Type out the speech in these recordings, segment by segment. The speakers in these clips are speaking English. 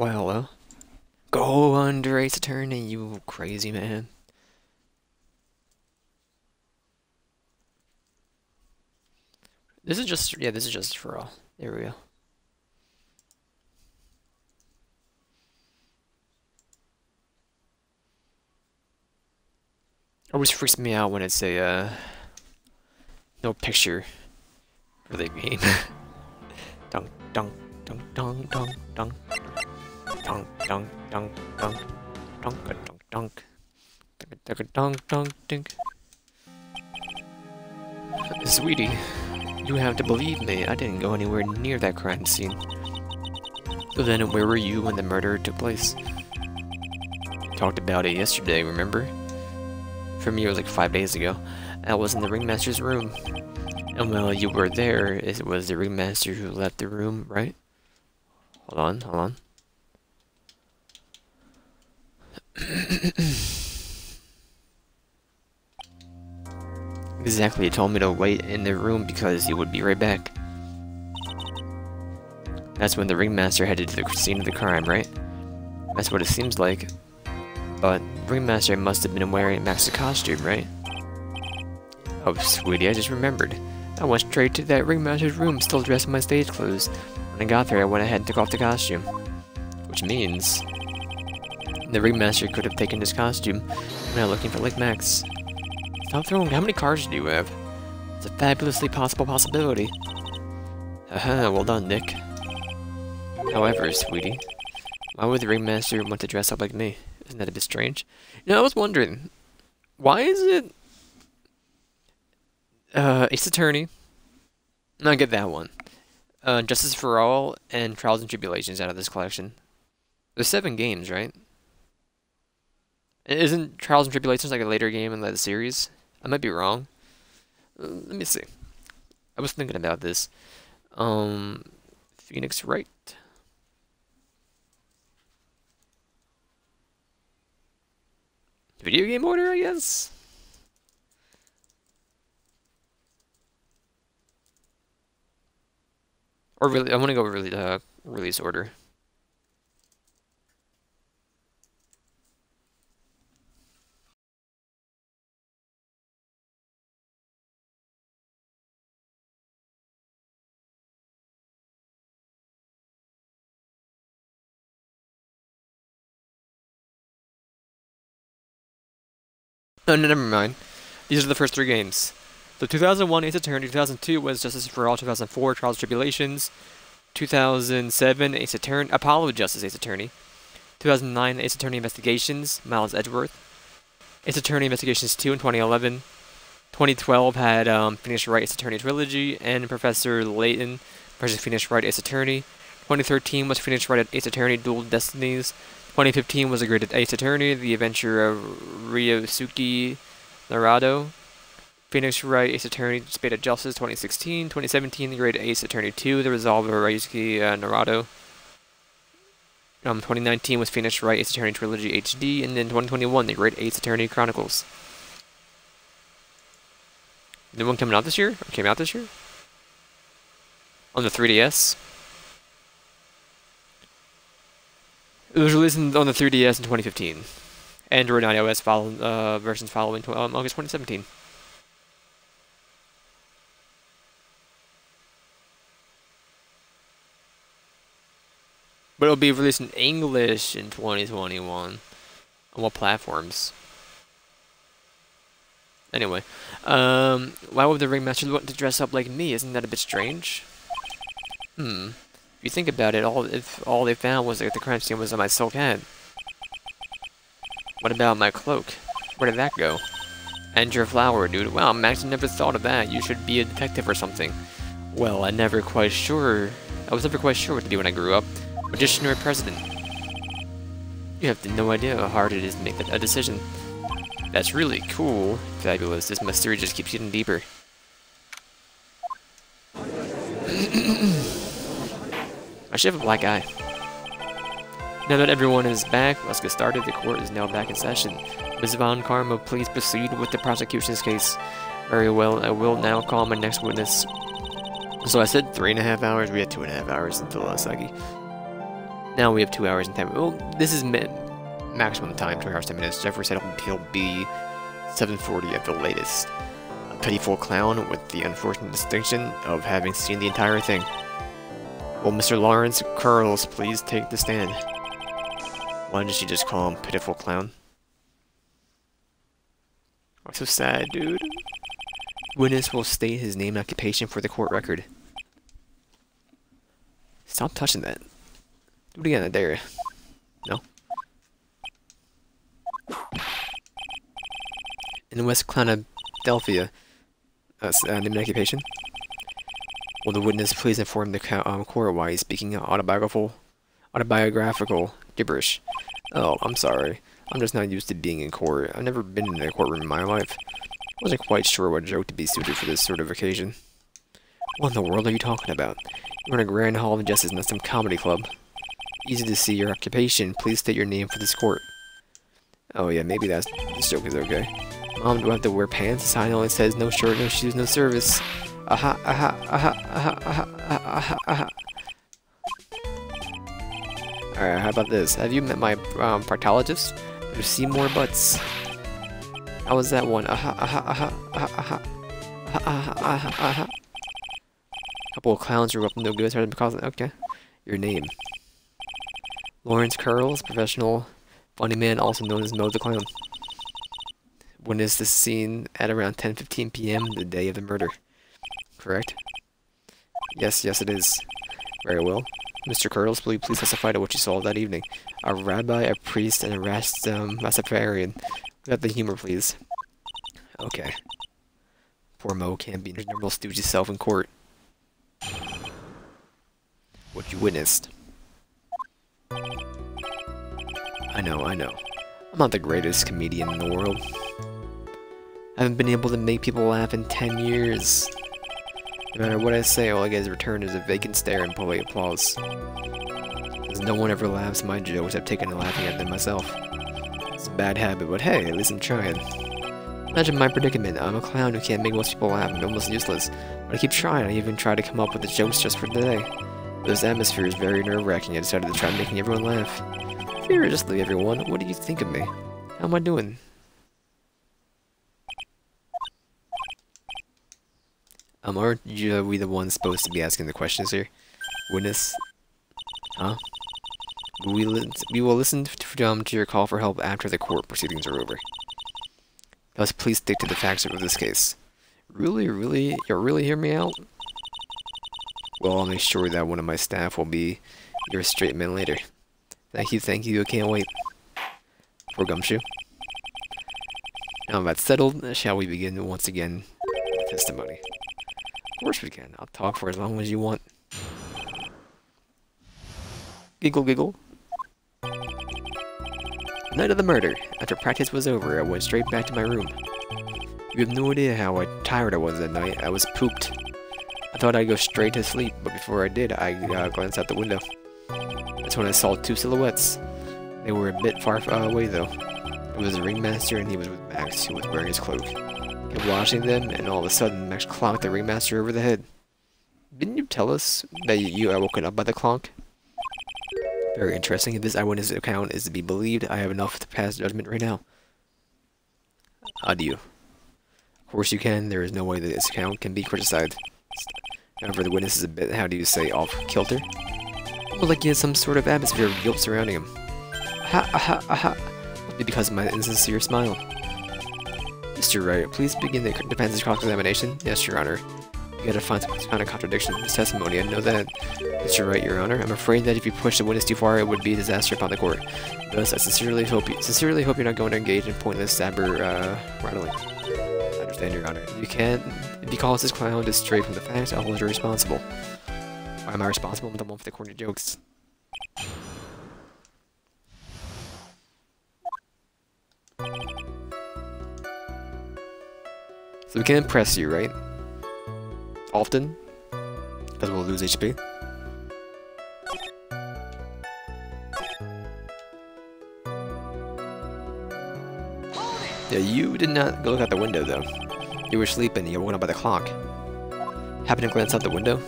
Well, hello. Go under Ace Attorney, you crazy man. This is just, yeah, this is just for all. There we go. Always freaks me out when it's a, uh, no picture for the game. dunk, dunk, dunk, dunk, dunk, dunk. Dunk, dunk, dunk, dunk. Dunk, dunk, dunk. Dunk, dunk, dunk, dunk. Sweetie, you have to believe me, I didn't go anywhere near that crime scene. So then, where were you when the murder took place? Talked about it yesterday, remember? For me, it was like five days ago. I was in the ringmaster's room. And while you were there, it was the ringmaster who left the room, right? Hold on, hold on. Exactly, he told me to wait in the room because he would be right back. That's when the ringmaster headed to the scene of the crime, right? That's what it seems like. But ringmaster must have been wearing Max's costume, right? Oh, sweetie, I just remembered. I went straight to that ringmaster's room, still dressed in my stage clothes. When I got there, I went ahead and took off the costume. Which means... The ringmaster could have taken his costume when looking for Lake Max. Stop throwing- how many cars do you have? It's a fabulously possible possibility. Haha, well done, Nick. However, sweetie, why would the ringmaster want to dress up like me? Isn't that a bit strange? You know, I was wondering, why is it uh, Ace Attorney. I get that one. Uh, Justice for All and Trials and Tribulations out of this collection. There's seven games, right? Isn't Trials and Tribulations like a later game in the series? I might be wrong. Uh, let me see. I was thinking about this. Um, Phoenix Wright. Video game order, I guess? Or really, I want to go really uh, release order. No, no, never mind. These are the first three games. So 2001 Ace Attorney, 2002 was Justice for All, 2004 Trials Tribulations, 2007 Ace Attorney, Apollo Justice Ace Attorney, 2009 Ace Attorney Investigations, Miles Edgeworth, Ace Attorney Investigations 2 in 2011, 2012 had um, Phoenix Wright Ace Attorney Trilogy and Professor Layton versus Phoenix Wright Ace Attorney. 2013 was Phoenix Wright Ace Attorney Dual Destinies. 2015 was a Great Ace Attorney, The Adventure of Ryosuke Narado. Phoenix Wright Ace Attorney Spirit of Justice 2016, 2017 The Great Ace Attorney 2, The Resolve of Ryosuke uh, Narado. Um, 2019 was Phoenix Wright Ace Attorney Trilogy HD, and then 2021 The Great Ace Attorney Chronicles. The one coming out this year? Or came out this year? On the 3DS? It was released on the 3DS in 2015. Android and iOS follow, uh, versions following um, August 2017. But it'll be released in English in 2021. On what platforms? Anyway, um, why would the ringmaster want to dress up like me? Isn't that a bit strange? Hmm. If you think about it, all if all they found was that the crime scene was on my silk hat. What about my cloak? Where did that go? And your flower, dude. Wow, Max never thought of that. You should be a detective or something. Well, I never quite sure. I was never quite sure what to do when I grew up. Magician or president? You have no idea how hard it is to make that a decision. That's really cool. Fabulous. This mystery just keeps getting deeper. I should have a black eye. Now that everyone is back, let's get started. The court is now back in session. Ms. Von Karma, please proceed with the prosecution's case. Very well, I will now call my next witness. So I said three and a half hours, we had two and a half hours until uh, Sagi. Now we have 2 hours and 10 Well, this is ma maximum time, 2 hours 10 minutes. Jeffrey said he'll be 7.40 at the latest. A pitiful clown with the unfortunate distinction of having seen the entire thing. Will Mr. Lawrence Curls please take the stand? Why didn't she just call him pitiful clown? Oh, so sad, dude. Witness will state his name and occupation for the court record. Stop touching that. Do it again, dare No? In West Philadelphia, that's uh, name and occupation. Will the witness please inform the um, court why he's speaking autobiographical, autobiographical gibberish? Oh, I'm sorry. I'm just not used to being in court. I've never been in a courtroom in my life. I Wasn't quite sure what joke to be suited for this sort of occasion. What in the world are you talking about? You're in a grand hall of justice, not some comedy club. Easy to see your occupation. Please state your name for this court. Oh yeah, maybe that's this joke is okay. Mom, do I have to wear pants? The sign only says no shirt, no shoes, no service. Aha, aha, aha, aha, aha, aha, aha. Alright, how about this? Have you met my um, proctologist? There's Seymour Butts. How was that one? Aha, aha, aha, aha, aha. Aha, aha, aha, Couple of clowns who are up no good started because okay. Your name. Lawrence Curls, professional funny man, also known as Moe the Clown. When is this scene at around 10:15 p.m. the day of the murder? Correct? Yes, yes it is. Very well. Mr. Curls, will you please testify to what you saw that evening? A rabbi, a priest, and a Rast um, Rastafarian Without the humor, please. Okay. Poor Moe can't be normal stooge self in court. What you witnessed. I know, I know. I'm not the greatest comedian in the world. I haven't been able to make people laugh in 10 years. No matter what I say, all I get is returned is a vacant stare and polite applause. No one ever laughs at my jokes, I've taken to laughing at them myself. It's a bad habit, but hey, at least I'm trying. Imagine my predicament. I'm a clown who can't make most people laugh. I'm almost useless. But I keep trying. I even try to come up with the jokes just for today. This atmosphere is very nerve-wracking. I decided to try making everyone laugh. Seriously, everyone, what do you think of me? How am I doing? Um, aren't you, uh, we the ones supposed to be asking the questions here? Witness? Huh? We, we will listen to, um, to your call for help after the court proceedings are over. Thus, please stick to the facts of this case. Really, really, you'll really hear me out? Well, I'll make sure that one of my staff will be your straight man later. Thank you, thank you, I can't wait. For Gumshoe. Now that's settled, shall we begin once again testimony? Of course we can. I'll talk for as long as you want. Giggle, giggle. Night of the murder. After practice was over, I went straight back to my room. You have no idea how tired I was that night. I was pooped. I thought I'd go straight to sleep, but before I did, I uh, glanced out the window. That's when I saw two silhouettes. They were a bit far away, though. It was the ringmaster, and he was with Max, who was wearing his cloak. Kept watching them, and all of a sudden, Max clonked the ringmaster over the head. Didn't you tell us that you, are woken up by the clonk? Very interesting. If this eyewitness account is to be believed, I have enough to pass judgment right now. Adieu. Of course you can. There is no way that this account can be criticized. However, the witness is a bit, how do you say, off-kilter? Well, like he has some sort of atmosphere of guilt surrounding him. Aha, aha. Must be because of my insincere smile. Mr. Wright, please begin the defense's cross-examination. Yes, Your Honor. You gotta find some kind of contradiction in his testimony, I know that. Mr. Wright, Your Honor. I'm afraid that if you push the witness too far, it would be a disaster upon the court. Thus, I sincerely hope you sincerely hope you're not going to engage in pointless saber uh, rattling. I understand, Your Honor. You can't. If you call us this clown to stray from the facts, I'll hold you responsible. Why am I responsible? I'm the one for the corny jokes. So we can impress you, right? often, as we'll lose HP. Yeah, you did not go look out the window, though. You were sleeping, you were woken up by the clock. Happened to glance out the window?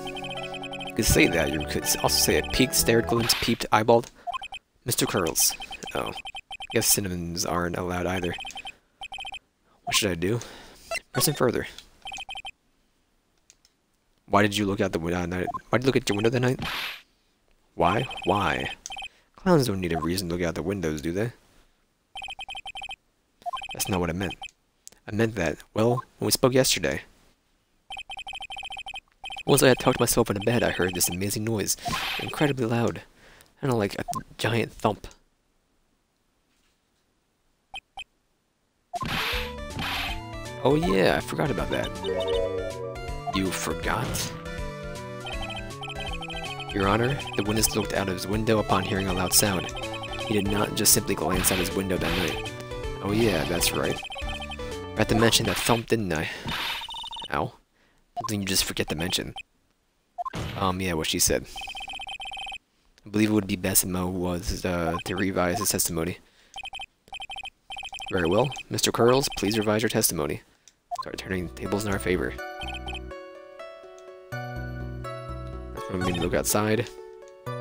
You could say that. You could also say it peeked, stared, glimpsed, peeped, eyeballed. Mr. Curls. Oh. I guess synonyms aren't allowed either. What should I do? Pressing further. Why did you look out the window night? Why did you look at your window that night? Why? Why? Clowns don't need a reason to look out the windows, do they? That's not what I meant. I meant that, well, when we spoke yesterday. Once I had tucked myself into bed, I heard this amazing noise, incredibly loud, kind of like a giant thump. Oh yeah, I forgot about that. You forgot? Your Honor, the witness looked out of his window upon hearing a loud sound. He did not just simply glance out his window that night. Oh yeah, that's right. I had to mention that thump, didn't I? Ow. Something you just forget to mention. Um, yeah, what she said. I believe it would be best if Moe was uh, to revise his testimony. Very well. Mr. Curls, please revise your testimony. Start turning tables in our favor. I'm to look outside. Too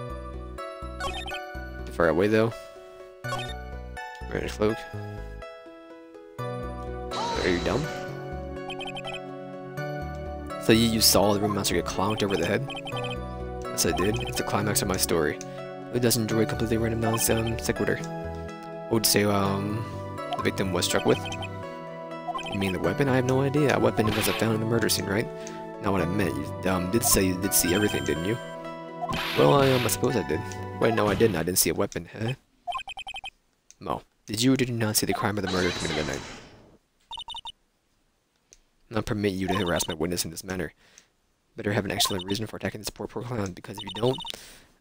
far away though. Wearing a cloak. Are you dumb? So you, you saw the ringmaster get clowned over the head? Yes, I did. It's the climax of my story. Who doesn't enjoy a completely random non sequitur? What would say um the victim was struck with? You mean the weapon? I have no idea. That weapon wasn't found in the murder scene, right? Not what I meant. You um, did say you did see everything, didn't you? Well, I, um, I suppose I did. Wait, no, I didn't. I didn't see a weapon, huh? Moe, did you or did you not see the crime of the murder committed that night? Not permit you to harass my witness in this manner. Better have an excellent reason for attacking this poor, poor clown, because if you don't,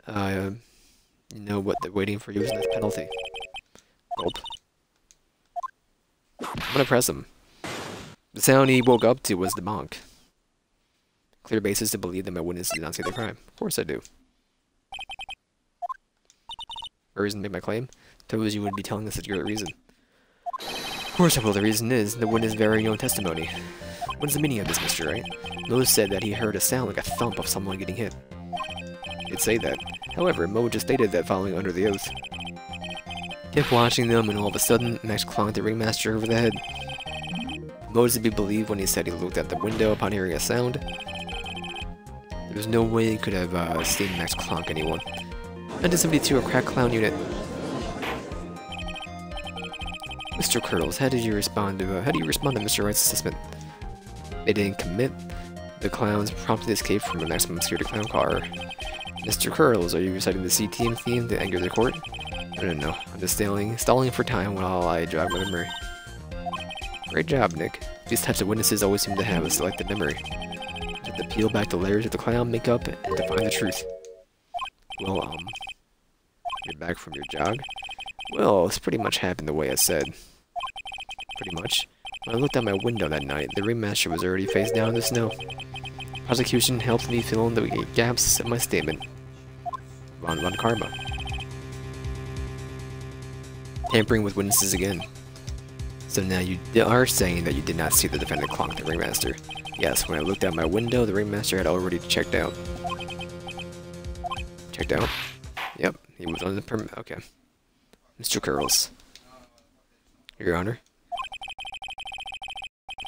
uh, you know what they're waiting for you is the penalty. Gulp. I'm gonna press him. The sound he woke up to was the bonk. Clear basis to believe that my witness did not see the crime. Of course I do. A reason to make my claim? Suppose you wouldn't be telling us a good reason. Of course I will. The reason is the witness' very own testimony. What is the meaning of this, Mr. Wright? Moe said that he heard a sound like a thump of someone getting hit. He'd say that. However, Moe just stated that following under the oath. Kept watching them, and all of a sudden, Max clonked the ringmaster over the head. Moe is to be believed when he said he looked at the window upon hearing a sound. There's no way he could have uh, seen Max clonk anyone. 1972, a crack clown unit. Mr. Curls, how did you respond to uh, how do you respond to Mr. Wright's assessment? They didn't commit. The clowns promptly escaped from the maximum security clown car. Mr. Curls, are you reciting the C-Team theme to anger the court? I don't know. I'm just stalling, stalling for time while I jog my memory. Great job, Nick. These types of witnesses always seem to have a selected memory. To peel back the layers of the clown makeup and to find the truth. Well, um, you're back from your jog? Well, it's pretty much happened the way I said. Pretty much. When I looked out my window that night, the ringmaster was already face down in the snow. Prosecution helped me fill in the gaps in my statement. Von Von Karma. Tampering with witnesses again. So now you are saying that you did not see the defendant clonk the ringmaster. Yes, when I looked out my window, the ringmaster had already checked out. Checked out? Yep, he was on the permit. Okay. Mr. Curls. Your Honor?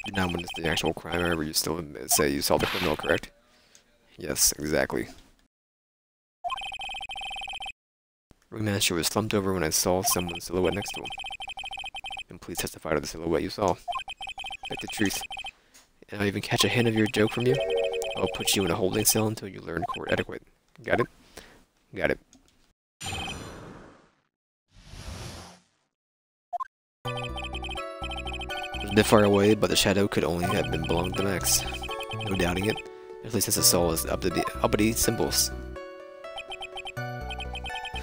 did not witness the actual crime, however, you still say you saw the criminal, correct? Yes, exactly. Ringmaster was slumped over when I saw someone's silhouette next to him. And please testify to the silhouette you saw. Get the truth. And I'll even catch a hint of your joke from you. I'll put you in a holding cell until you learn court etiquette. Got it? Got it. bit far away, but the shadow could only have been belonged to Max. No doubting it, at least his soul is uppity, uppity symbols.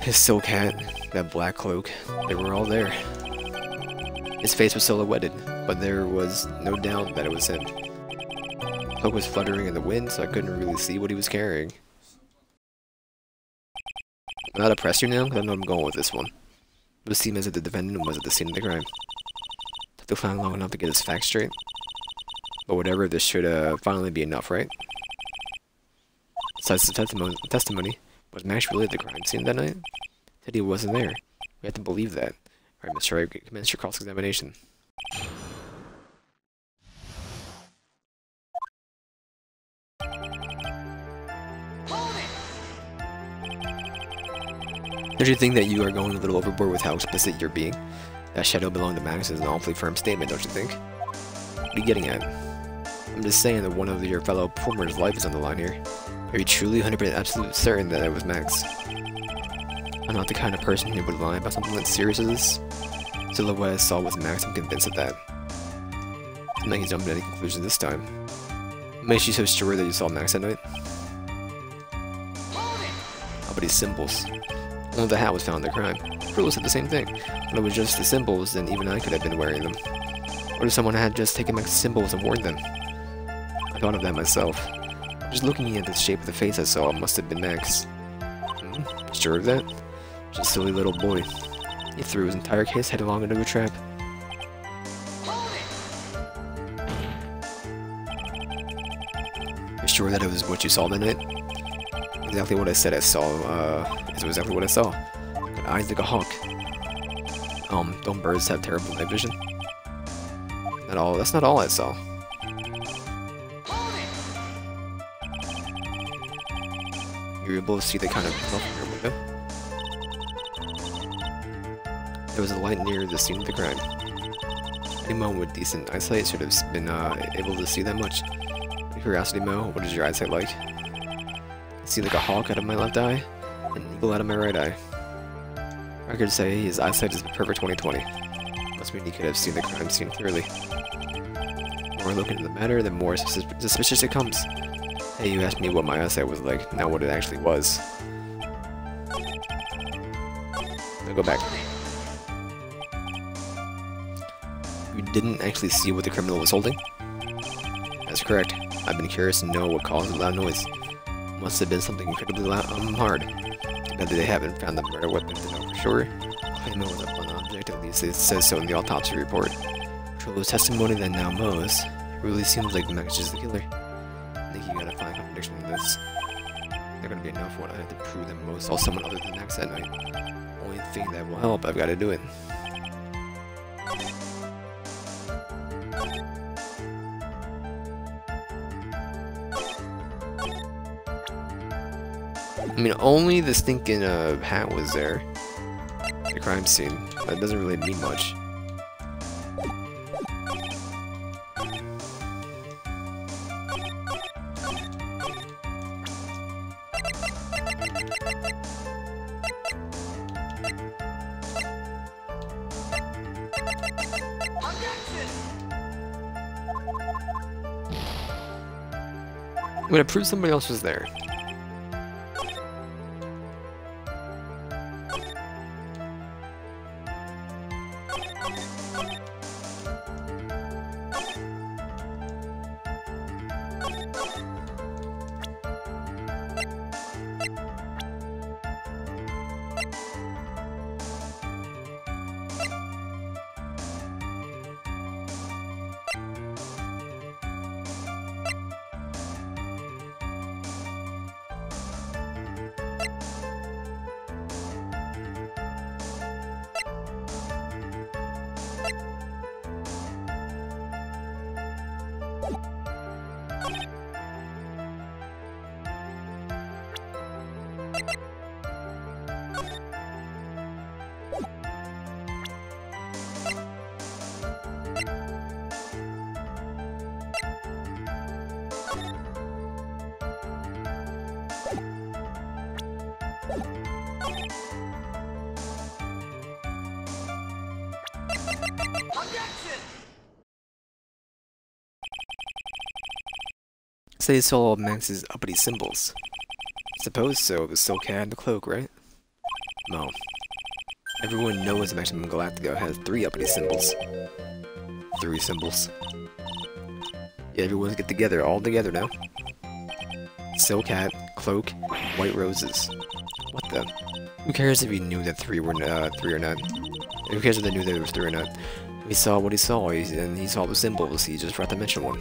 His silk hat, that black cloak, they were all there. His face was silhouetted, but there was no doubt that it was him. The cloak was fluttering in the wind, so I couldn't really see what he was carrying. I'm not oppress you now, because I know I'm going with this one. It would seem as if the defendant was at the scene of the crime the clown long enough to get his facts straight. But whatever, this should uh, finally be enough, right? Besides the testimony, testimony was Max really at the crime scene that night? He wasn't there. We have to believe that. Alright, Mr. I commence your cross-examination. Don't you think that you are going a little overboard with how explicit you're being? That shadow belonged to Max is an awfully firm statement, don't you think? What are you getting at? I'm just saying that one of your fellow performers' life is on the line here. Are you truly 100% absolute certain that it was Max? I'm not the kind of person who would lie about something as serious as this. Still, I saw with Max, I'm convinced of that. I'm not jumping to any conclusion this time. Makes you so sure that you saw Max that night? How about his symbols? Only the hat was found in the crime. Fruitless said the same thing. When it was just the symbols, then even I could have been wearing them. Or if someone had just taken Max's symbols and worn them. I thought of that myself. Just looking at the shape of the face I saw, must have been Max. Hmm? Sure of that? Just a silly little boy. He threw his entire case headlong into a trap. You're sure that it was what you saw that night? Exactly what I said I saw, uh, is exactly what I saw. Eyes like a hawk. Um, don't birds have terrible night vision? Not all, that's not all I saw. You're able to see the kind of There was a light near the scene of the crime. Anyone with decent eyesight should have been uh, able to see that much. Curiosity Moe, what is your eyesight like? I see like a hawk out of my left eye, and an eagle out of my right eye. I could say his eyesight is perfect 2020. Must mean he could have seen the crime scene clearly. The more I look into the matter, the more sus suspicious it comes. Hey, you asked me what my eyesight was like, not what it actually was. Now go back. Didn't actually see what the criminal was holding? That's correct. I've been curious to know what caused the loud noise. Must have been something incredibly loud, um, hard. Too they haven't found the murder weapon to know for sure. It was a blunt object, at least it says so in the autopsy report. Trilo's testimony that now it really seems like Max is the killer. I think you gotta find contradiction in this. Not gonna be enough when I have to prove that Moe saw someone other than Max that night. Only thing that will help, I've gotta do it. I mean, only the stinking uh, hat was there. The crime scene. That doesn't really mean much. I'm gonna prove somebody else was there. Say saw Max's uppity symbols. Suppose so, the silk hat and the cloak, right? No. Everyone knows Maximillion Galactica has three uppity symbols. Three symbols. Yeah, everyone's get together, all together now. Silk hat, cloak, white roses. What the? Who cares if he knew that three were uh, three or not? Who cares if they knew that there was three or not? He saw what he saw, and he saw the symbols. He just forgot to mention one.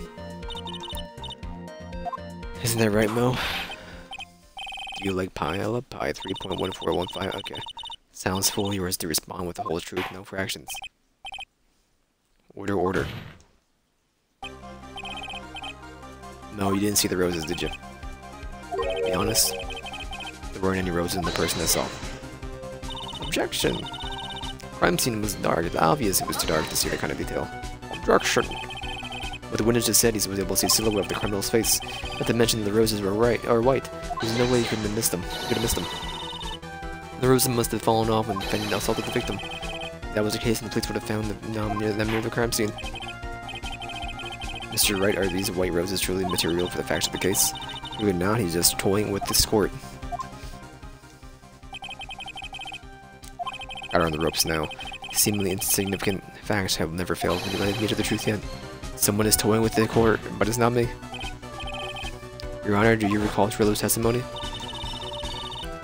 Isn't that right, Moe? Do you like pie? I love pie. 3.1415. Okay. Sounds full. Yours to respond with the whole truth, no fractions. Order, order. No, you didn't see the roses, did you? Be honest. There weren't any roses in the person that saw. Objection! Crime scene was dark. It's obvious it was too dark to see that kind of detail. Objection! What the witness just said, he was able to see a silhouette of the criminal's face. Not to mention the roses were right or white. There's no way he could have missed them. He could have missed them. The roses must have fallen off when the assaulted the victim. If that was the case, and the police would have found them um, near, near the crime scene. Mr. Wright, are these white roses truly material for the facts of the case? If not, he's just toying with this court. Out on the ropes now. Seemingly insignificant facts have never failed to remind me the truth yet. Someone is toying with the court, but it's not me. Your Honor, do you recall Trilo's testimony?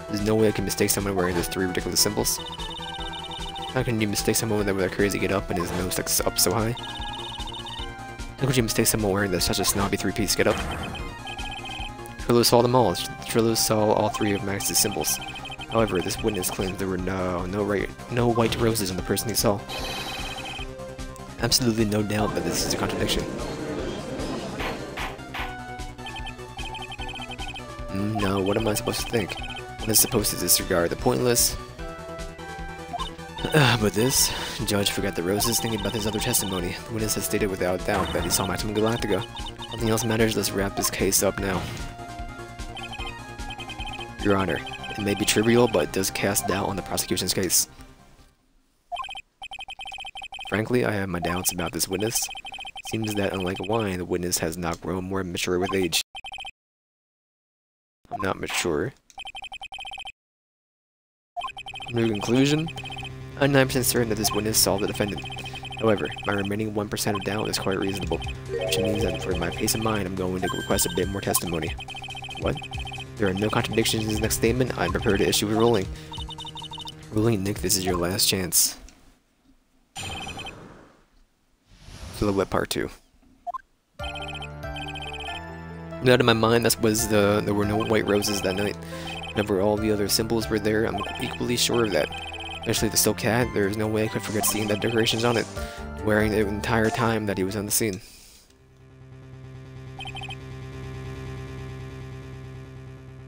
There's no way I can mistake someone wearing those three ridiculous symbols. How can you mistake someone with that crazy get up and his nose sticks up so high? How could you mistake someone wearing this such a snobby three-piece get up? Trilo saw them all. Trillo saw all three of Max's symbols. However, this witness claims there were no no right no white roses on the person he saw. Absolutely no doubt that this is a contradiction. Mm, no, what am I supposed to think? Is supposed to disregard the pointless. Uh, but this, Judge forgot the roses thinking about his other testimony. The witness has stated without doubt that he saw Maximillion Galactica. Nothing else matters, let's wrap this case up now. Your Honor, it may be trivial, but it does cast doubt on the prosecution's case. Frankly, I have my doubts about this witness. Seems that unlike wine, the witness has not grown more mature with age. I'm not mature. New conclusion, I'm 9% certain that this witness saw the defendant. However, my remaining 1% of doubt is quite reasonable, which means that for my peace of mind, I'm going to request a bit more testimony. What? There are no contradictions in his next statement, I'm prepared to issue a ruling. Ruling, Nick, this is your last chance. Silhouette Part 2. Out of my mind, that was the there were no white roses that night. Whenever all the other symbols were there, I'm equally sure of that. Especially the still cat, there's no way I could forget seeing the decorations on it, wearing the entire time that he was on the scene.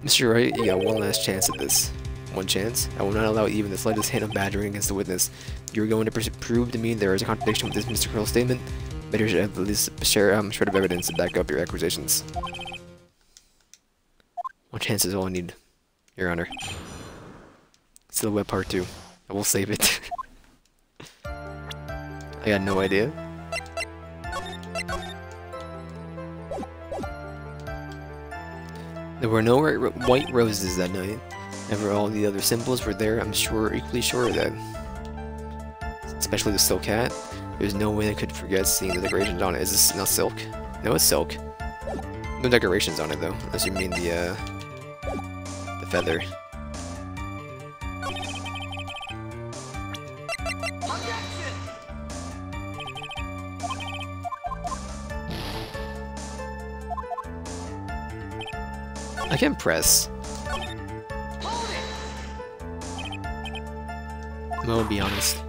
Mr. Wright, you got one last chance at this. One chance. I will not allow even the slightest hint of badgering against the witness. You're going to prove to me there is a contradiction with this Mr. Curl's statement. Better at least share um, shred of evidence to back up your accusations. One chance is all I need, Your Honor. Silhouette Part 2. I will save it. I got no idea. There were no white roses that night. Never all the other symbols were there, I'm sure, equally sure of that. Especially the silk hat. There's no way I could forget seeing the decorations on it. Is this not silk? No, it's silk. No decorations on it, though. Unless you mean the, uh... The feather. I can press. Gonna be honest.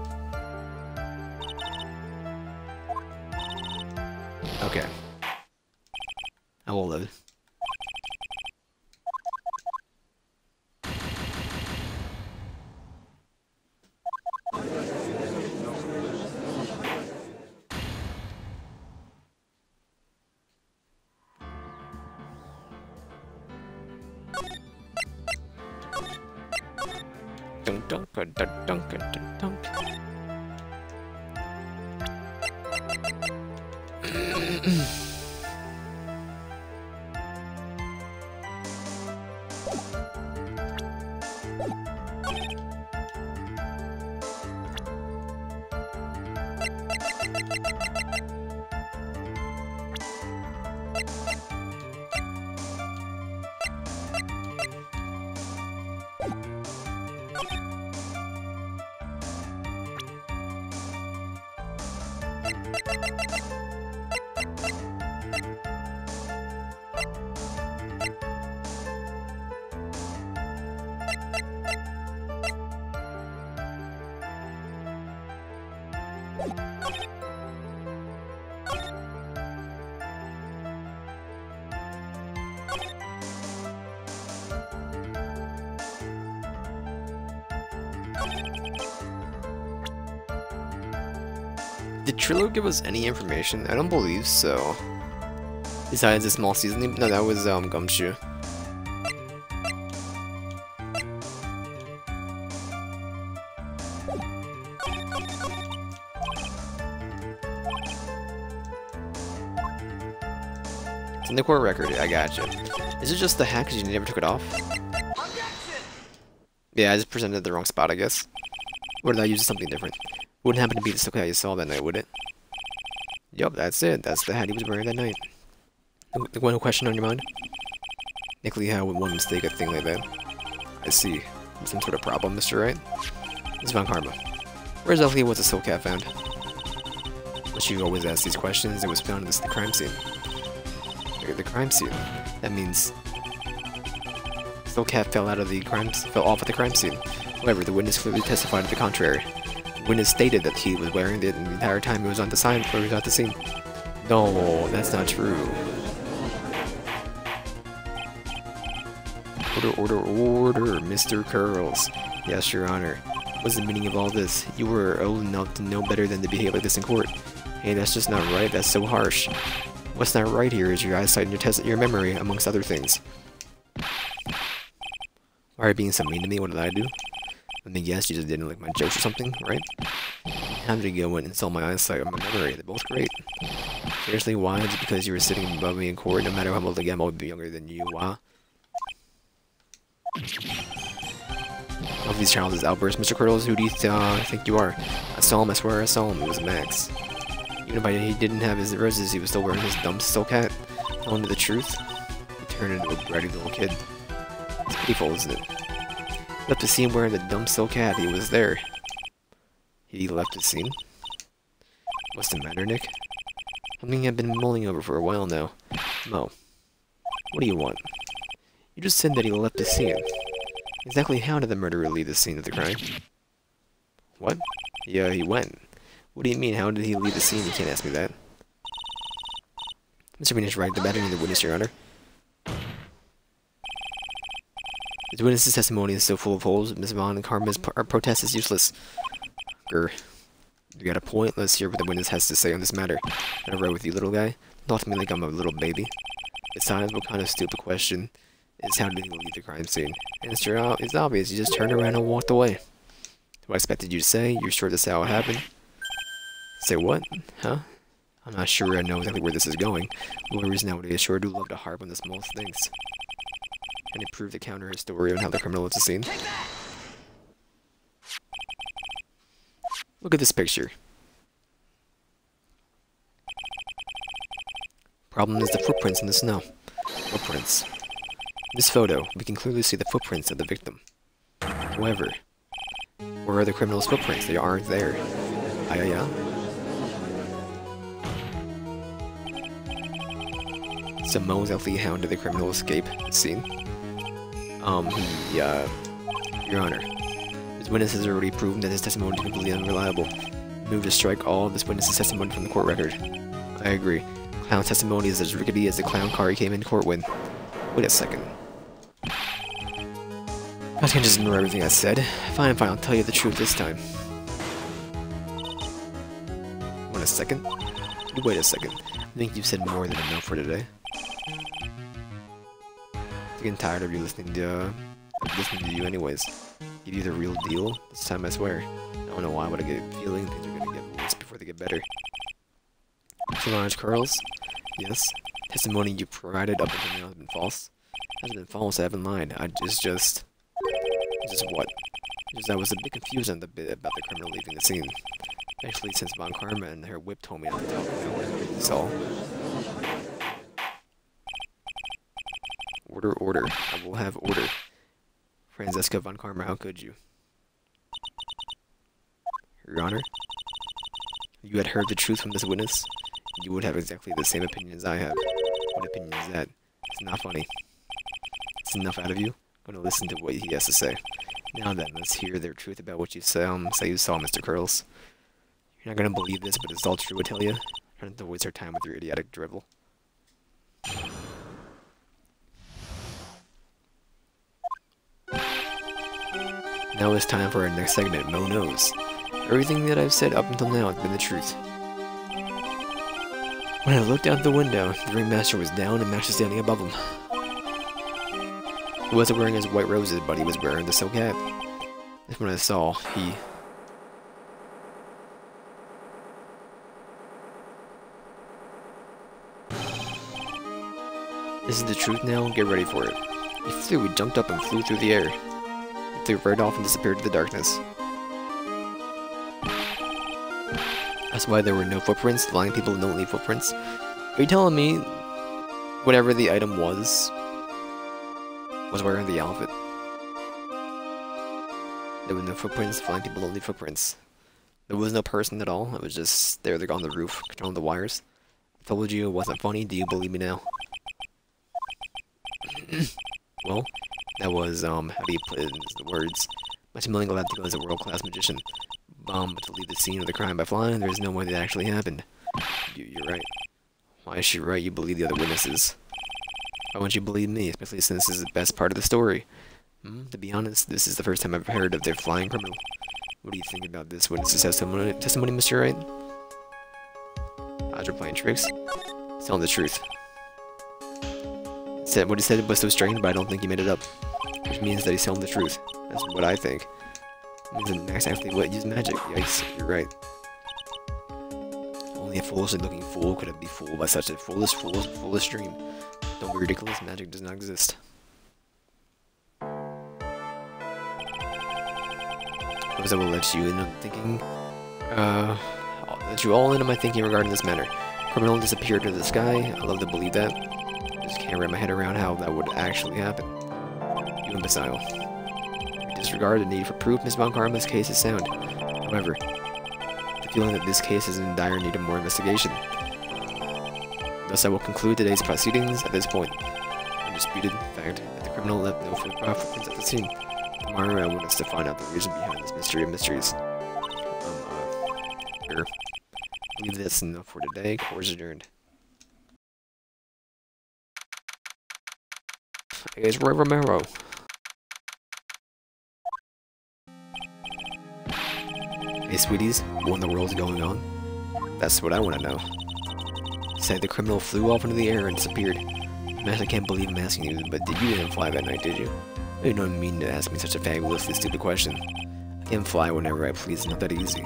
Did Trilo give us any information? I don't believe so. Besides a small seasoning? No, that was um, Gumshoe. It's in the court record, I gotcha. Is it just the hat because you never took it off? Yeah, I just presented the wrong spot, I guess. Or did I use something different? Wouldn't happen to be the silk hat you saw that night, would it? Yup, that's it. That's the hat he was wearing that night. The one question on your mind? Nick Lee would one mistake a thing like that. I see. Some sort of problem, Mr. Wright? It's Von Karma. Where exactly was the silk hat found? But she always ask these questions, it was found in the crime scene. The crime scene. That means Silk hat fell out of the crime fell off at the crime scene. However, the witness clearly testified to the contrary. Witness stated that he was wearing it the entire time he was on the sign before he at the scene. No, that's not true. Order, order, order, Mr. Curls. Yes, Your Honor. What's the meaning of all this? You were old enough to know better than to behave like this in court. Hey, that's just not right. That's so harsh. What's not right here is your eyesight and your, test your memory, amongst other things. Why are you being so mean to me? What did I do? I mean, yes, you just didn't like my jokes or something, right? Did you go and insult my eyesight or my memory? They're both great. Seriously, why? Just because you were sitting above me in court, no matter how old I am, I would be younger than you. Why? Of these childish outbursts, Mr. Curls, who do you uh, think you are? I saw him, I swear I saw him, it was Max. Even if he didn't have his roses, he was still wearing his dumb silk hat. Telling the truth, he turned into a bratty little kid. It's pitiful, isn't it? Left the scene wearing the dumb silk hat. He was there. He left the scene. What's the matter, Nick? Something I've been mulling over for a while now. Moe, what do you want? You just said that he left the scene. Exactly how did the murderer leave the scene of the crime? What? Yeah, he went. What do you mean, how did he leave the scene? You can't ask me that. Mr. Is right, the battery in the witness, your honor. The witness's testimony is so full of holes. Ms. Von Karma's protest is useless. Grr. You got a point? Let's hear what the witness has to say on this matter. I'm right with you, little guy. Talk to me like I'm a little baby. Besides, what kind of stupid question is how did he leave the crime scene? And it's, it's obvious, you just turned around and walked away. What I expected you to say, you're sure this is how it happened? Say what? Huh? I'm not sure I know exactly where this is going. Lawyers nowadays sure do love to harp on the smallest things and improve the counter story on how the criminal is scene. Look at this picture. Problem is the footprints in the snow. Footprints. In this photo, we can clearly see the footprints of the victim. However, where are the criminal's footprints? They aren't there. Ah, yeah, yeah. So Moe's likely hounded the criminal escape scene. Um, he, uh, Your Honor, his witness has already proven that his testimony is completely unreliable. Move to strike all of this witness's testimony from the court record. I agree. Clown testimony is as rickety as the clown car he came in court with. Wait a second. I can't just ignore everything I said. Fine, fine, I'll tell you the truth this time. Wait a second? Wait a second. I think you've said more than enough for today getting tired of you listening to uh, listening to you anyways. Give you the real deal. This time I swear. I don't know why, but I get a feeling things are gonna get worse before they get better. Solange Curls? Yes. Testimony you provided up until now has been false. Has been false, I haven't lied. I just just just what? Just I was a bit confused on the bit about the criminal leaving the scene. Actually, since Von Karma and her whip told me not to tell me, so Order, order. I will have order. Franziska von Karma, how could you? Your Honor, you had heard the truth from this witness, you would have exactly the same opinion as I have. What opinion is that? It's not funny. It's enough out of you. I'm gonna listen to what he has to say. Now then, let's hear the truth about what you say, um, say you saw, Mr. Curls. You're not gonna believe this, but it's all true, I tell you. Trying to waste our time with your idiotic drivel. Now it's time for our next segment, Moe Knows. Everything that I've said up until now has been the truth. When I looked out the window, the ringmaster was down and Max was standing above him. He wasn't wearing his white roses, but he was wearing the silk hat. That's when I saw he. This is the truth now, get ready for it. He flew, he jumped up and flew through the air. He flew off and disappeared into the darkness. That's why there were no footprints. The Flying people don't leave footprints. Are you telling me whatever the item was was wearing the outfit? There were no footprints. Flying people don't leave footprints. There was no person at all. It was just there, like on the roof, controlling the wires. I told you it wasn't funny. Do you believe me now? well, that was um. How do you put it in the words? Maximillion Galactica is a world-class magician. But to leave the scene of the crime by flying, there's no way that actually happened. You, you're right. Why is she right? You believe the other witnesses. Why won't you believe me, especially since this is the best part of the story? Hmm? To be honest, this is the first time I've heard of their flying criminal. What do you think about this witness's testimony, testimony Mr. Wright? Odds are playing tricks. Telling the truth. Said what he said was so strange, but I don't think he made it up. Which means that he's telling the truth. That's what I think. It means that actually what use magic. Yikes, you're right. Only a foolishly looking fool could have been fooled by such a foolish, foolish, foolish dream. Don't be ridiculous, magic does not exist. Because I will let you in on thinking, uh, let you all into my thinking regarding this matter. Criminal disappeared into the sky, I love to believe that. Just can't wrap my head around how that would actually happen. You imbecile. disregard the need for proof, Ms. Von Karma's case is sound. However, the feeling that this case is in dire need of more investigation. Thus, I will conclude today's proceedings at this point. Undisputed fact that the criminal left no footprints at the scene. Tomorrow, I want us to find out the reason behind this mystery of mysteries. Um, uh. Leave this enough for today. Course adjourned. It's Roy Romero. Hey, sweeties, what in the world's going on? That's what I want to know. Said the criminal flew off into the air and disappeared. Max, I can't believe I'm asking you, but did you even fly that night, did you? You don't mean to ask me such a fabulously stupid question. I can fly whenever I please, not that easy.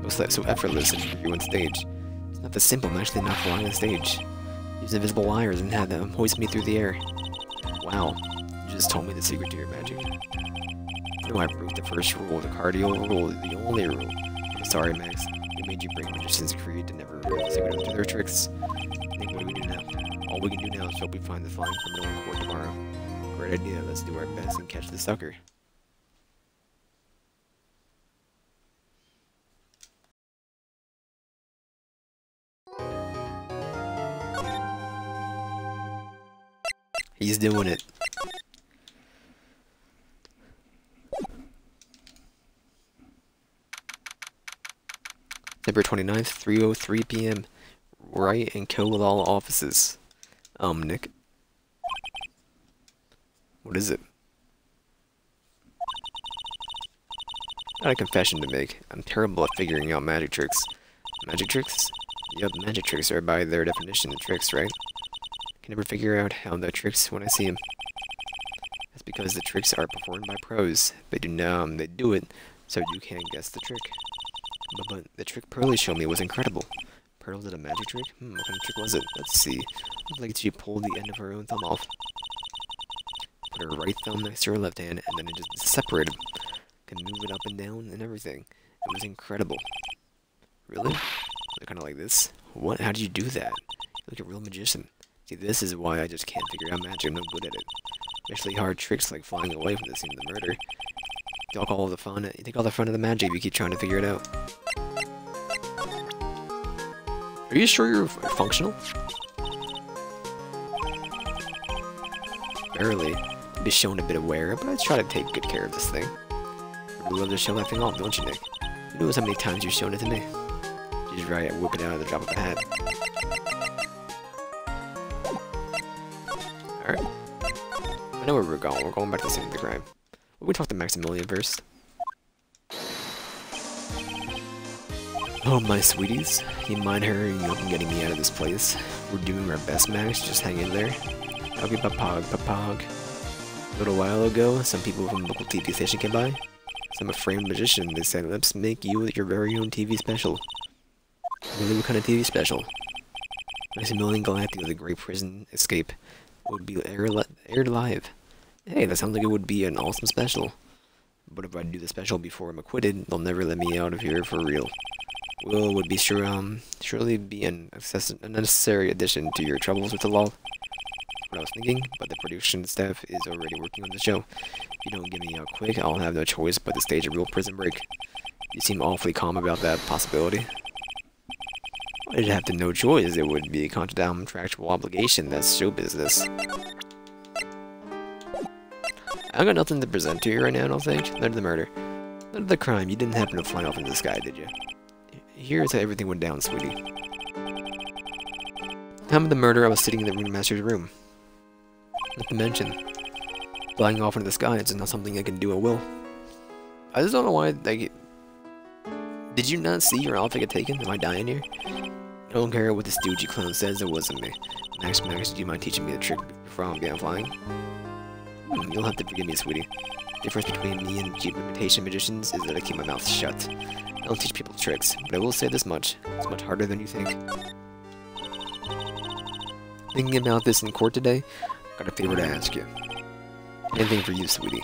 Most like so effortless if you on stage. It's not that simple, I'm actually not flying on stage. Use invisible wires and have them hoist me through the air. Wow, you just told me the secret to your magic. No, I broke the first rule, the cardinal rule, the only rule. I'm sorry, Max. We made you bring Magician's Creed to never reveal the secret of their tricks. Think what do we do now? All we can do now is hope we find the flying criminal in court tomorrow. Great idea, let's do our best and catch the sucker. He's doing it. September 29th, 3.03 p.m. Right and with all offices. Um, Nick. What is it? Got a confession to make. I'm terrible at figuring out magic tricks. Magic tricks? Yup, magic tricks are by their definition tricks, right? Can never figure out how the tricks when I see them. That's because the tricks are performed by pros. They do um, they do it, so you can't guess the trick. But, but the trick Pearly showed me was incredible. Pearl did a magic trick? Hmm, what kind of trick was it? Let's see. Looked like she pulled the end of her own thumb off. Put her right thumb next to her left hand, and then it just separated. Can move it up and down and everything. It was incredible. Really? Kind of like this? What? How did you do that? You look a real magician. See, this is why I just can't figure out magic. I'm no good at it. Especially hard tricks like flying away from the scene of the murder. You take all the fun. You take all the fun of the magic if you keep trying to figure it out. Are you sure you're functional? Barely. Be shown a bit of wear, but I try to take good care of this thing. You love to show that thing off, don't you, Nick? Who knows how many times you've shown it to me? You just right, whip it out at the drop of a hat. I know where we're going. We're going back to the scene of the crime. We talk to Maximillion first. Oh, my sweeties. You mind hurrying up and getting me out of this place? We're doing our best, Max. Just hang in there. Okay, papog, papog. A little while ago, some people from the local TV station came by. So I'm a framed magician. They said, let's make you your very own TV special. Really, what kind of TV special? Maximillion Galactica, the Great Prison Escape, would be aired, aired live. Hey, that sounds like it would be an awesome special. But if I do the special before I'm acquitted, they'll never let me out of here for real. Will would be sure um surely be an unnecessary addition to your troubles with the law. What I was thinking, but the production staff is already working on the show. If you don't get me out quick, I'll have no choice but to stage a real prison break. You seem awfully calm about that possibility. I'd have to no choice. It would be a contractual obligation. That's show business. I got nothing to present to you right now, I don't think. None of the murder. None of the crime. You didn't happen to fly off in the sky, did you? Here's how everything went down, sweetie. Time of the murder, I was sitting in the ringmaster's room. Not to mention, flying off into the sky is not something I can do at will. I just don't know why, like... Did you not see your outfit get taken? Am I dying here? I don't care what this stoogie clown says, it wasn't me. Max, Max, do you mind teaching me the trick before I'm getting flying? Hmm, you'll have to forgive me, sweetie. The difference between me and cheap imitation magicians is that I keep my mouth shut. I don't teach people tricks, but I will say this much. It's much harder than you think. Thinking about this in court today, I've got a favor to ask you. Anything for you, sweetie.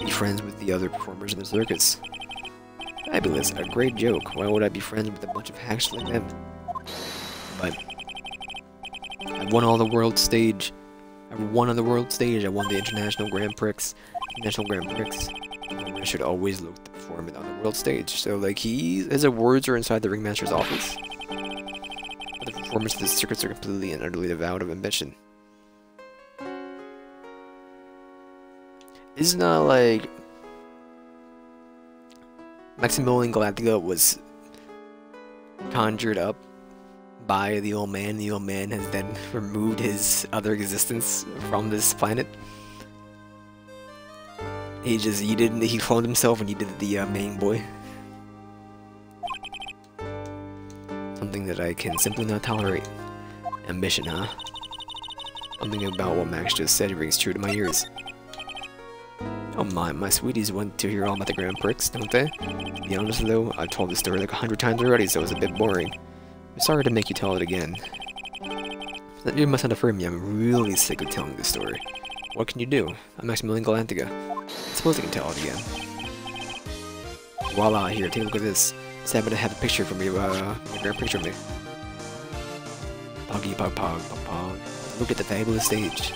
Be friends with the other performers in the circus. Fabulous, a great joke. Why would I be friends with a bunch of hacks like them? But I won all the world stage. I won on the world stage. I won the International Grand Prix. National Grand Prix. I should always look to perform it on the world stage. So, like, he, his awards are inside the ringmaster's office. But the performance of the circuits are completely and utterly devoid of ambition. It's not like Maximillion Galactica was conjured up by the old man. The old man has then removed his other existence from this planet. He just he did he cloned himself and he did the uh, main boy. Something that I can simply not tolerate. Ambition, huh? Something about what Max just said rings true to my ears. Oh my, my sweeties want to hear all about the Grand Prix, don't they? To be honest though, I've told this story like a hundred times already, so it's a bit boring. I'm sorry to make you tell it again. You must understand me, I'm really sick of telling this story. What can you do? I'm Maximillion Galactica. I suppose I can tell it again. Voila, here, take a look at this. Sam to have a picture from you, uh, a great picture of me. Poggy pog pog pog pog. Look at the fabulous stage.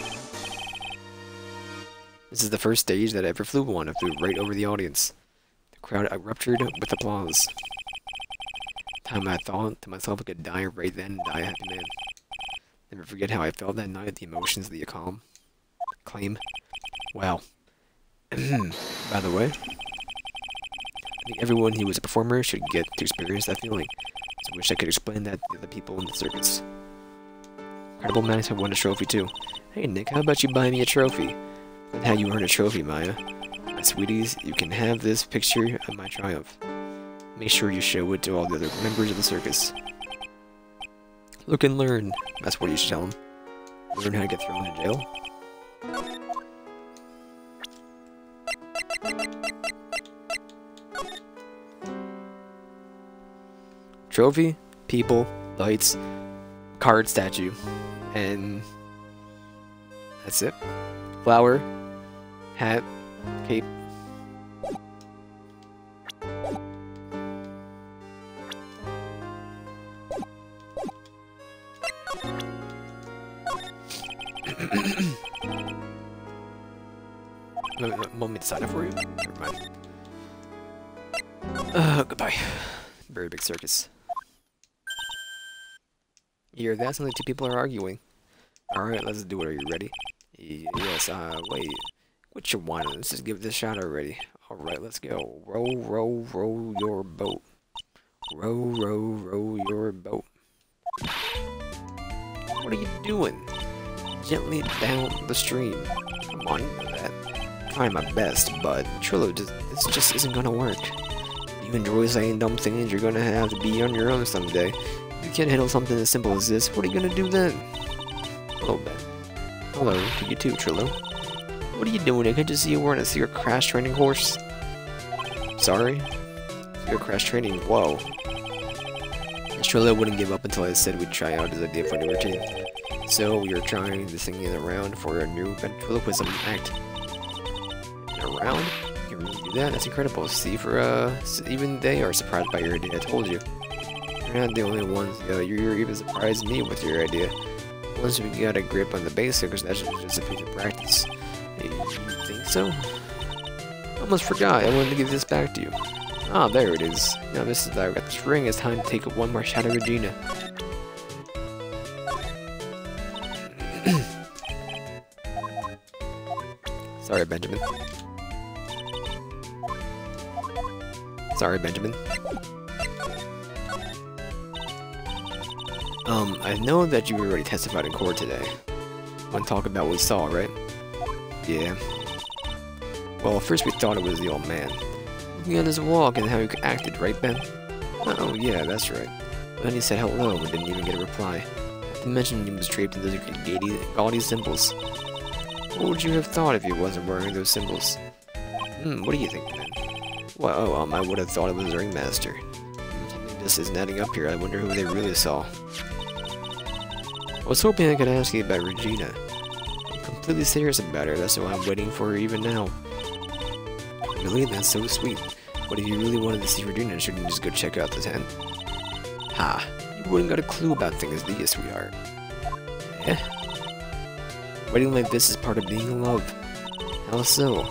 This is the first stage that I ever flew on. I flew right over the audience. The crowd erupted with applause. Time I thought to myself I could die right then and die happy man. Never forget how I felt that night, the emotions, of the calm claim. Well, by the way, I think everyone who was a performer should get to experience that feeling. So I wish I could explain that to the people in the circus. Incredible Max have won a trophy too. Hey Nick, how about you buy me a trophy? That's how you earn a trophy, Maya. My sweeties, you can have this picture of my triumph. Make sure you show it to all the other members of the circus. Look and learn. That's what you should tell them. Learn how to get thrown in jail. Trophy, people, lights, card statue, and that's it. Flower, hat, cape. Want me to sign up for you? Never mind. Uh, goodbye. Very big circus. Here, that's only two people are arguing. Alright, let's do it. Are you ready? Yes, uh, wait. What you want? Let's just give this shot already. Alright, let's go. Row, row, row your boat. Row, row, row your boat. What are you doing? Gently down the stream. Come on, you know that. trying my best, but Trilo, this just isn't gonna work. You enjoy saying dumb things, you're gonna have to be on your own someday. You can't handle something as simple as this, what are you gonna do then? Hello, Ben. Hello to you too, Trilo. What are you doing? I can't just see you wearing a secret crash training course. Sorry? Secret crash training, whoa. Trilo wouldn't give up until I said we'd try out his idea for a new routine. So we are trying this thing around for a new ventriloquism act. Around? You really do that? That's incredible. See, for uh, even they are surprised by your idea. I told you. You're not the only ones. Uh, you're even surprised me with your idea. Once we got a grip on the basics, that's just a piece of practice. You think so? I almost forgot. I wanted to give this back to you. Ah, there it is. Now this is I've got this ring. It's time to take one more shot at Regina. Sorry, Benjamin. Sorry, Benjamin. Um, I know that you already testified in court today. Want to talk about what we saw, right? Yeah. Well, at first we thought it was the old man. Looking at his walk and how he acted, right, Ben? Oh, yeah, that's right. Then he said hello and didn't even get a reply. To mention he was draped in those gaudy, gaudy symbols. What would you have thought if he wasn't wearing those symbols? Hmm, what do you think, Ben? Well, oh, um, I would have thought it was the Ringmaster. This isn't adding up here. I wonder who they really saw. I was hoping I could ask you about Regina. Completely serious about her, that's why I'm waiting for her even now. Really? That's so sweet. But if you really wanted to see Regina, shouldn't you just go check out the tent? Ha! You wouldn't got a clue about things, do you, sweetheart? Eh? Waiting like this is part of being in love. How so?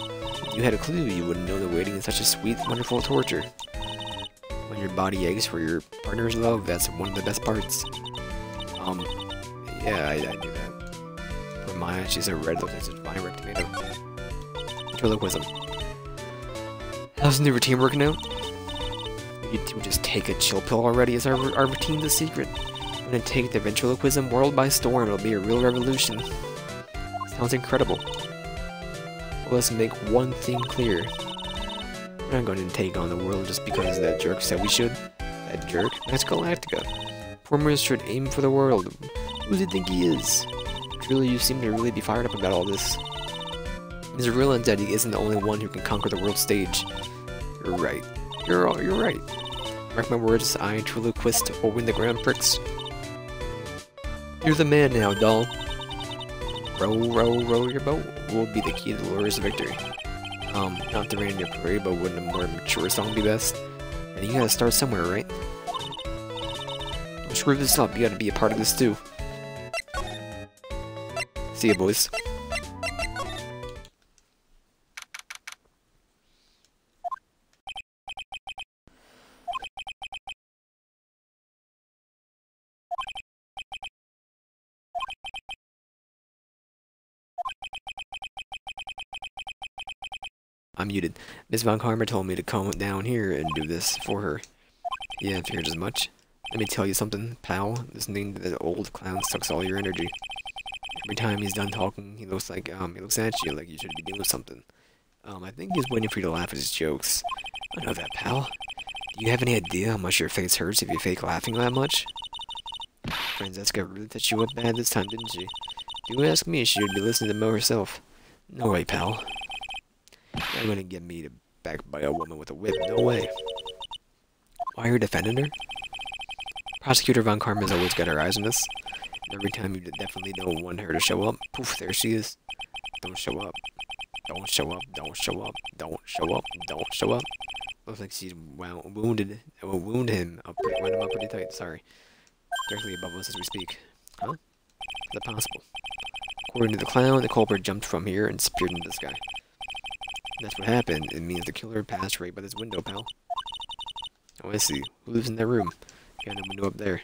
If you had a clue, you wouldn't know that waiting is such a sweet, wonderful torture. When your body aches for your partner's love, that's one of the best parts. Um, yeah, I, I knew that. Maya, she's a red, looks like such fine red tomato. Ventriloquism. How's the new routine working out? You two just take a chill pill already. Is our, our routine the secret? I'm gonna take the ventriloquism world by storm. It'll be a real revolution. Sounds incredible. Well, let's make one thing clear. We're not going to take on the world just because that jerk said we should. That jerk? That's Galactica. Formers should aim for the world. Who do you think he is? Truly, you seem to really be fired up about all this. A real undead. He isn't the only one who can conquer the world stage. You're right. You're all, you're right. Mark my words, I, Trilo Quist, will win the Grand Prix. You're the man now, doll. Row, row, row your boat will be the key to the victory. Um, not the your parade, but wouldn't a more mature song be best? And you gotta start somewhere, right? Screw this up, you gotta be a part of this too. See ya, boys. I'm muted. Miss Von Karma told me to come down here and do this for her. Yeah, I figured as much. Let me tell you something, pal. This to that old clown sucks all your energy. Every time he's done talking, he looks like, um, he looks at you like you should be doing something. Um, I think he's waiting for you to laugh at his jokes. I know that, pal. Do you have any idea how much your face hurts if you fake laughing that much? Franziska really touched you up bad this time, didn't she? You ask me, if she would be listening to Moe herself. No way, pal. You're gonna get me to back by a woman with a whip. No way. Why are you defending her? Prosecutor Von Karma's always got her eyes on this. Every time you definitely don't want her to show up, poof, there she is. Don't show up. Don't show up. Don't show up. Don't show up. Don't show up. Looks like she's well wounded. It will wound him. Pretty, wind him up pretty tight. Sorry. Directly above us as we speak. Huh? Is that possible? According to the clown, the culprit jumped from here and speared into the sky. That's what happened. It means the killer passed right by this window, pal. Oh, I see. Who lives in that room? Got a window up there.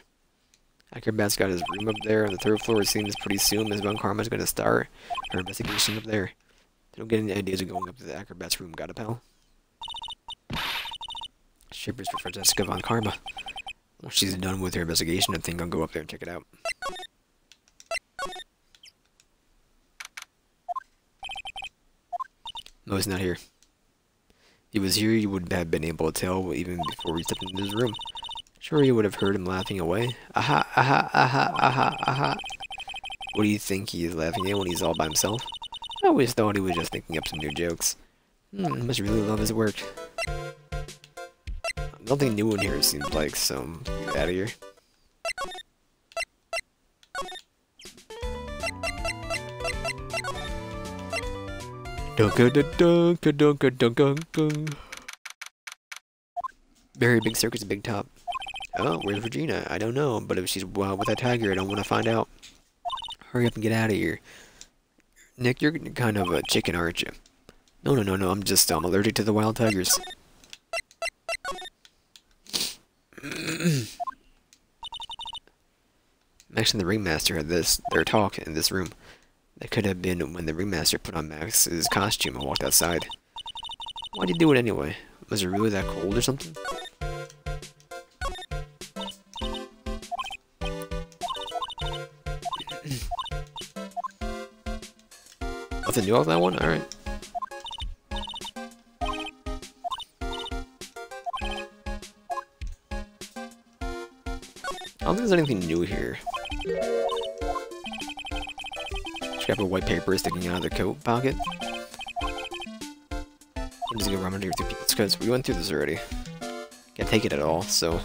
Acrobat's got his room up there on the third floor. It seems pretty soon Ms. Von Karma's going to start her investigation up there. Don't get any ideas of going up to the Acrobat's room, got a pal? Shippers for Franziska Von Karma. Once she's done with her investigation, I think I'll go up there and check it out. No, he's not here. If he was here, you would have been able to tell even before we stepped into his room. Sure, you would have heard him laughing away. Aha, aha, aha, aha, aha. What do you think he is laughing at when he's all by himself? I always thought he was just thinking up some new jokes. Hmm, must really love his work. Nothing new in here, seems like, so get out of here. Dunka dunka dunka dunka dunka. Very big circus, big top. Oh, where's Regina? I don't know, but if she's well with that tiger, I don't want to find out. Hurry up and get out of here. Nick, you're kind of a chicken, aren't you? No, no, no, no, I'm just um, allergic to the wild tigers. Max and the Ringmaster had this, their talk in this room. That could have been when the Ringmaster put on Max's costume and walked outside. Why'd he do it anyway? Was it really that cold or something? Oh, Nothing new off that one? Alright. I don't think there's anything new here. Scrap of white paper sticking out of the coat pocket. I'm just gonna run under through people's coats. We went through this already. Can't take it at all, so...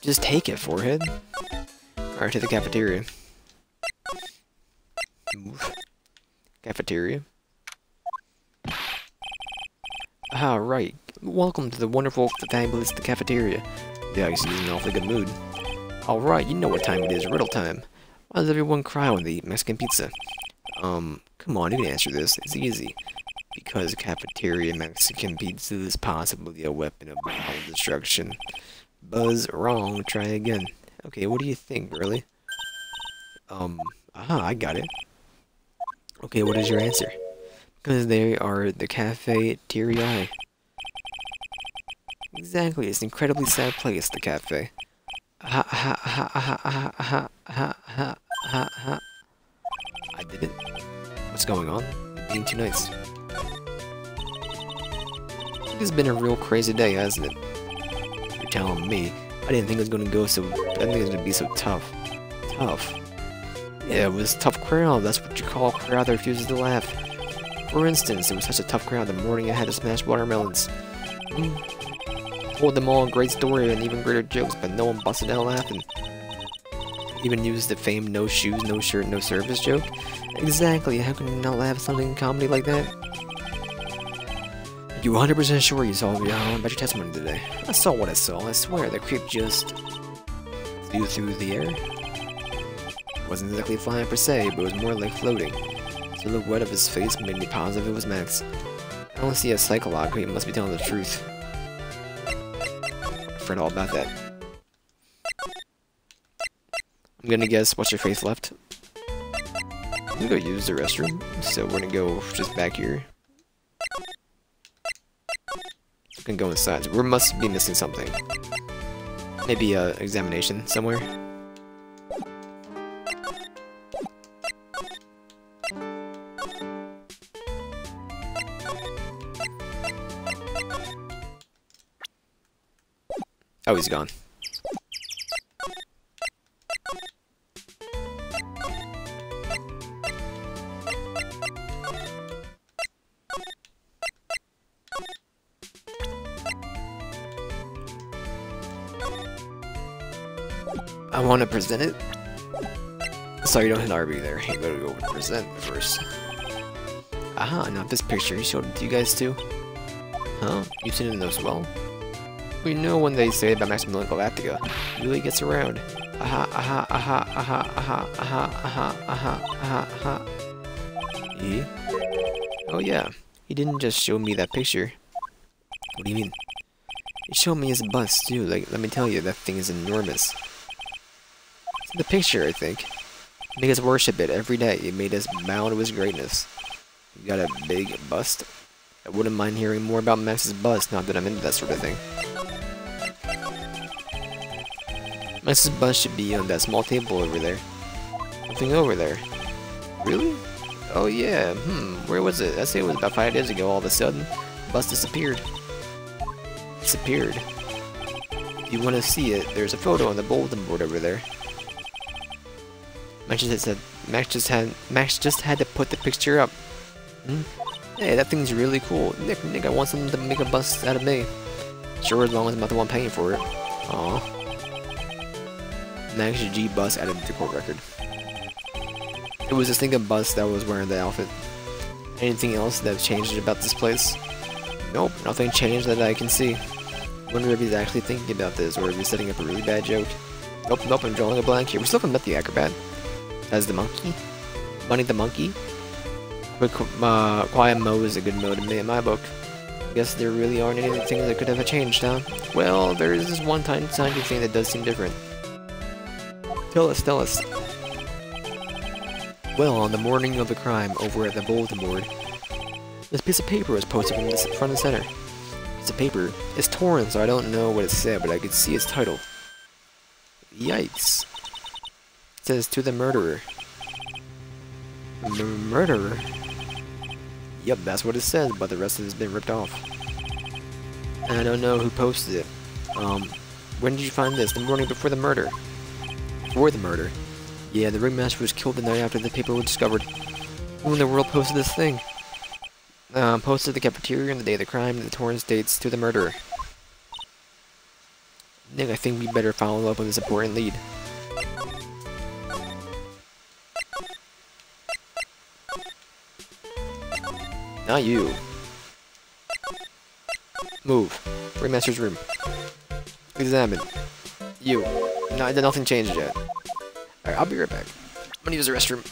Just take it, forehead. Alright, to the cafeteria. Cafeteria. Ah, right. Welcome to the wonderful, fabulous cafeteria. The ice is in an awfully good mood. Alright, you know what time it is, riddle time. Why does everyone cry when they eat Mexican pizza? Um, come on, you can answer this. It's easy. Because cafeteria Mexican pizza is possibly a weapon of mass destruction. Buzz, wrong. Try again. Okay, what do you think, really? Um, aha, I got it. Okay, what is your answer? Because they are the Cafe Terii. Exactly, it's an incredibly sad place, the cafe. Ha ha ha ha ha ha ha ha ha ha. I did it. What's going on? Being too nice. It's been a real crazy day, hasn't it? You're telling me. I didn't think it was gonna go so. I didn't think it was gonna be so tough. Tough. Yeah, it was tough crowd. That's what you call a crowd that refuses to laugh. For instance, it was such a tough crowd the morning I had to smash watermelons. Mm. Told them all a great story and even greater jokes, but no one busted out laughing. Even used the famed no shoes, no shirt, no service joke. Exactly, how can you not laugh at something in comedy like that? You 100% sure you saw the uh, about your testimony today? I saw what I saw, I swear, the creep just flew through the air. Wasn't exactly flying per se, but it was more like floating. So the silhouette of his face made me positive it was Max. I don't see a Psyche-Lock, he must be telling the truth. I forgot all about that. I'm gonna guess what's your face left. I'm gonna go use the restroom, so we're gonna go just back here. We can go inside. We must be missing something. Maybe a examination somewhere. Oh, he's gone. I want to present it. Sorry, don't hit RB there. You gotta go present first. Aha, not this picture. He showed it to you guys too. Huh? You've seen it well? We know when they say about Maximillion Galactica. Really gets around. Aha, aha, aha, aha, aha, aha, aha, aha, aha, aha. He? Oh yeah. He didn't just show me that picture. What do you mean? He showed me his bust too. Like, let me tell you, that thing is enormous. It's the picture, I think. He made us worship it every day. He made us bow to his greatness. You got a big bust? I wouldn't mind hearing more about Max's bust, not that I'm into that sort of thing. Max's bust should be on that small table over there. Something over there. Really? Oh yeah, hmm, where was it? I say it was about five days ago all of a sudden. Bus disappeared. Disappeared. If you want to see it, there's a photo on the bulletin board over there. Max just said Max just had Max just had to put the picture up. Hmm? Hey, that thing's really cool. Nick, Nick, I want someone to make a bus out of me. Sure, as long as I'm not the one paying for it. Aw. Max G bus added to the court record. It was thing of bus that was wearing the outfit. Anything else that changed about this place? Nope, nothing changed that I can see. Wonder if he's actually thinking about this, or if he's setting up a really bad joke. Nope, nope, I'm drawing a blank here. We still haven't met the acrobat. As the monkey? Bunny the monkey? Uh, quiet mode is a good mode in my book. Guess there really aren't any things that could have changed, huh? Well, there is this one tiny, tiny thing that does seem different. Tell us, tell us. Well, on the morning of the crime, over at the bulletin board, this piece of paper was posted from the front and center. It's a paper It's torn, so I don't know what it said, but I could see its title. Yikes. It says, to the murderer. M murderer? Yep, that's what it says, but the rest of it has been ripped off. And I don't know who posted it. Um, when did you find this? The morning before the murder. Before the murder? Yeah, the ringmaster was killed the night after the paper was discovered. Who in the world posted this thing? Um, posted the cafeteria on the day of the crime, the torn dates to the murderer. Nick, I think we better follow up on this important lead. Not you. Move. Ringmaster's room. Examine. You. No, nothing changed yet. Alright, I'll be right back. I'm gonna use the restroom.